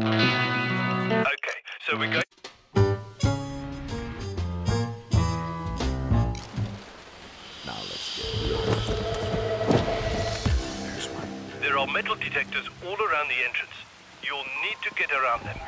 Okay, so we're going... Now let's get. There's one. There are metal detectors all around the entrance. You'll need to get around them.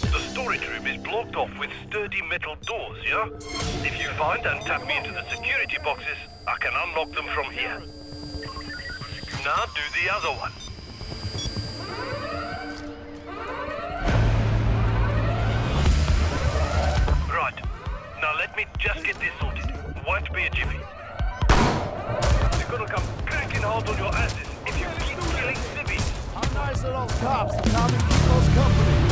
The storage room is blocked off with sturdy metal doors, yeah? If you find and tap me into the security boxes, I can unlock them from here. Now do the other one. Right. Now let me just get this sorted. Won't be a jiffy. They're gonna come cranking hard on your asses if you keep killing civvies. How nice are those cops to come and keep us company?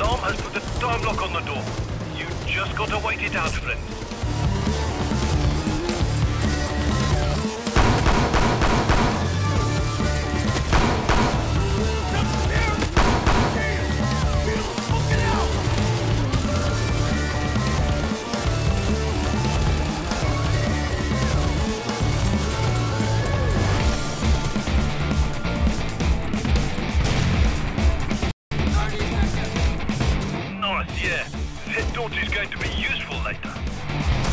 alarm has put a time lock on the door. You just gotta wait it out, friend. Yeah. That torch is going to be useful later.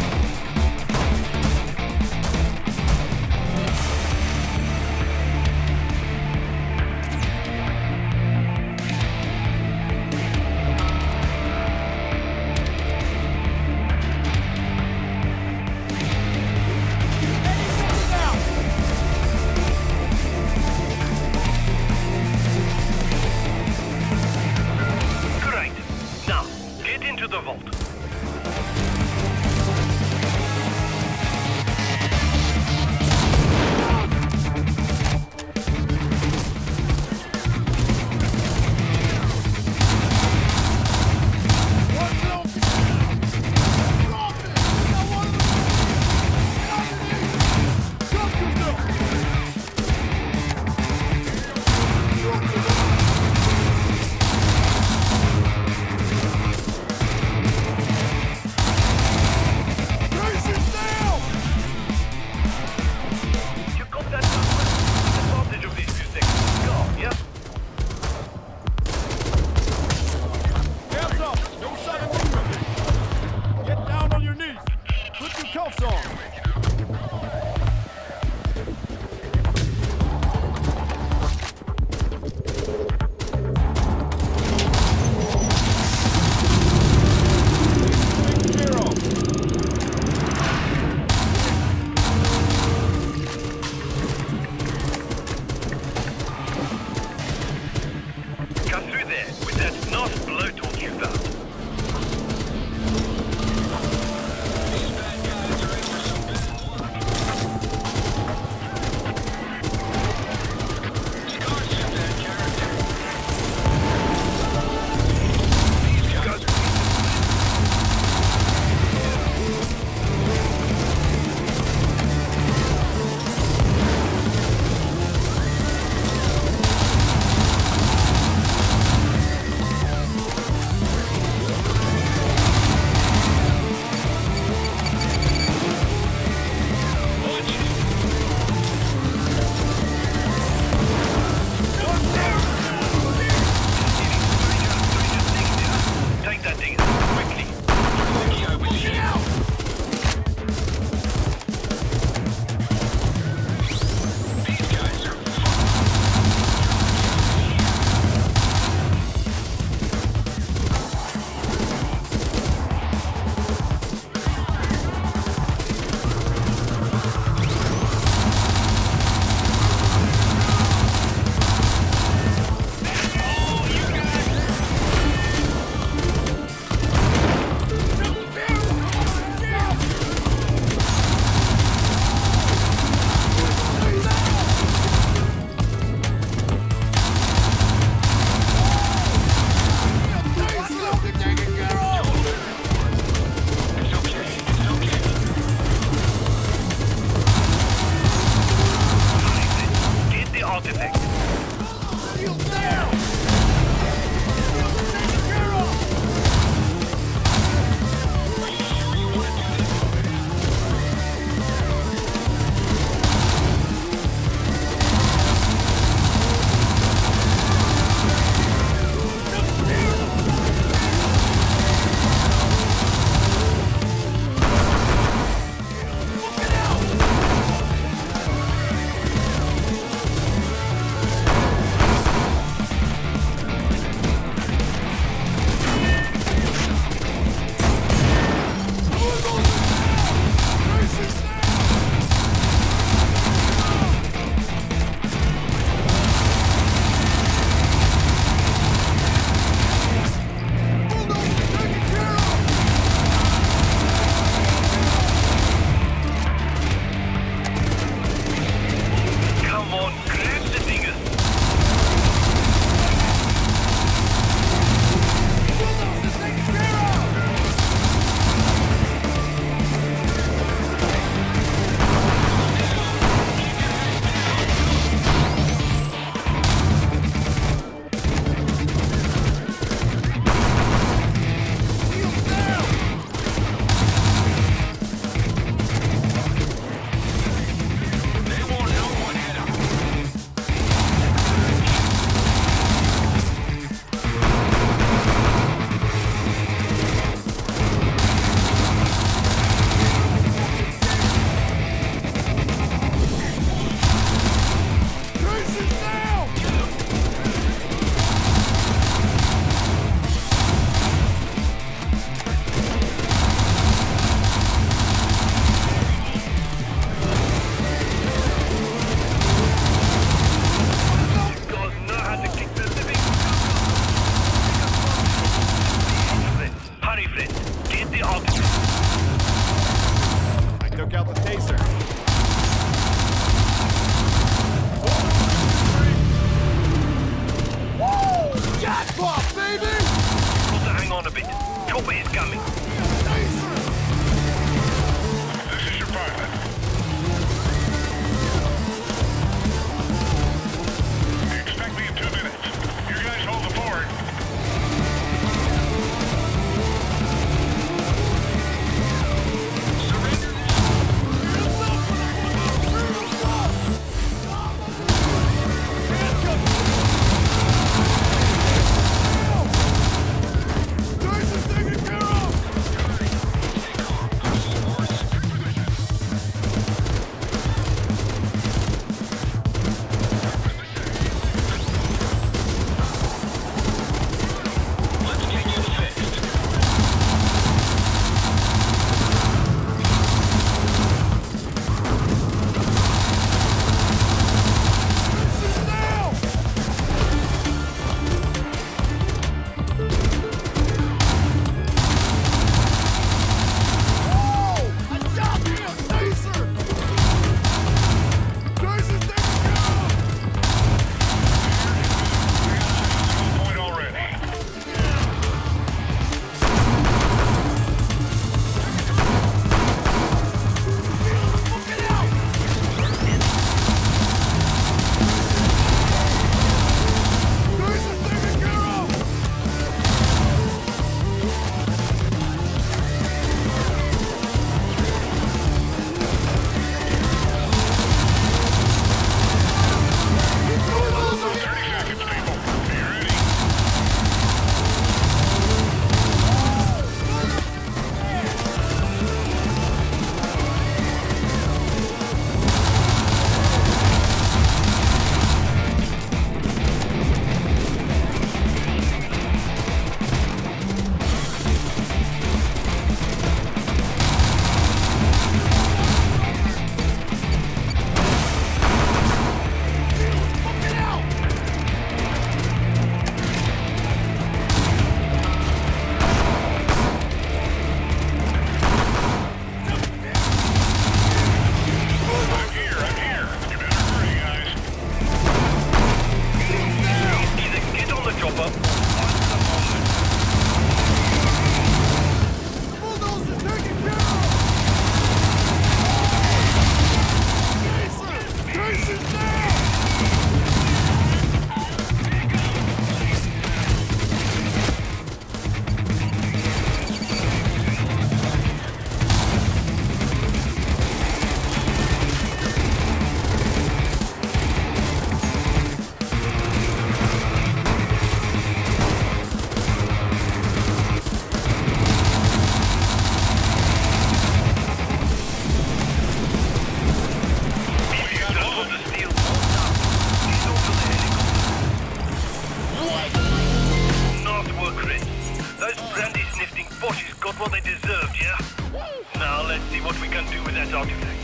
Artifact.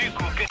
Duke